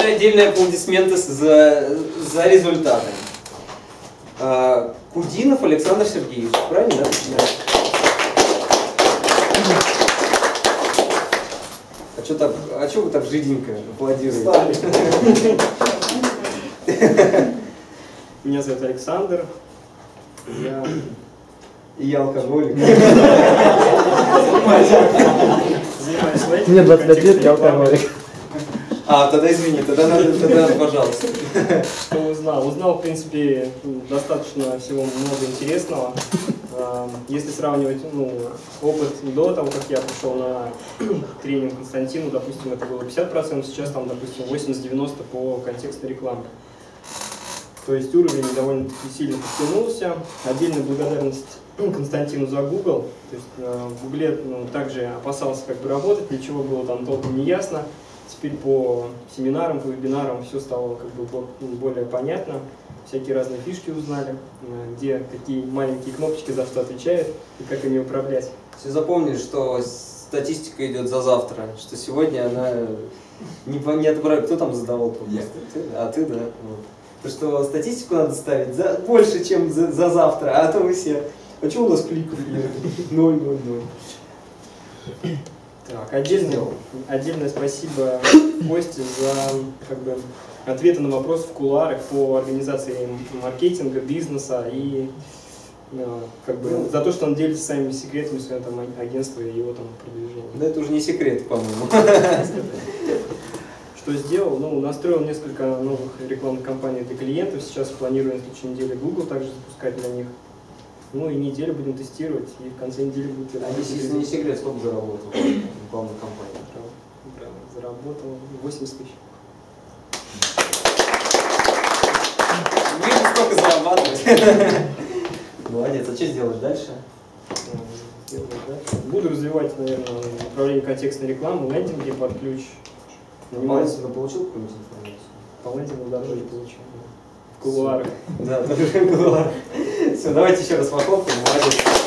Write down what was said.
же отдельные аплодисменты за, за результаты. А, Кудинов Александр Сергеевич, правильно, да? А что так, а что вы так жиденько аплодируете? Меня зовут Александр. Я И я алкоголик. Мне 25 лет, я алкоголик. А, тогда извини, тогда надо, тогда, пожалуйста. Что узнал? Узнал, в принципе, достаточно всего много интересного. А, Если сравнивать ну, опыт до того, как я пришел на тренинг Константину, допустим, это было 50%, сейчас там, допустим, 80-90% по контекстной рекламе. То есть уровень довольно-таки сильно подтянулся. Отдельная благодарность Константину за Google. То есть э, в Гугле ну, также опасался как бы работать, ничего было там толком не ясно. Теперь по семинарам, по вебинарам все стало как бы бо- более понятно. Всякие разные фишки узнали, э, где какие маленькие кнопочки за что отвечают и как ими управлять. Все запомнили, что статистика идет за завтра, что сегодня она не, не отображает. Кто там задавал вопрос? Ты? А ты, да. Вот. То, что статистику надо ставить за, больше, чем за, за завтра, а то вы все... А что у нас кликов нет? Ноль, ноль, ноль. Так, отдельно, отдельное спасибо Косте за как бы, ответы на вопросы в кулуарах по организации маркетинга, бизнеса и э, как бы, за то, что он делится своими секретами своего там, агентства и его там продвижения. Да это уже не секрет, по-моему. Что сделал? Ну, настроил несколько новых рекламных кампаний для клиентов. Сейчас планируем в следующей неделе Google также запускать для них. Ну и неделю будем тестировать, и в конце недели будет А если не секрет, сколько заработал рекламная компания? Заработал 80 тысяч. Вижу, сколько зарабатывать. Молодец, а что сделаешь дальше? Буду развивать, наверное, направление контекстной рекламы, лендинги под ключ. Занимаюсь ты получил какую-нибудь информацию? по лендингу даже не получил. В кулуарах. Да, тоже было. Все, давайте еще раз похлопаем, молодец.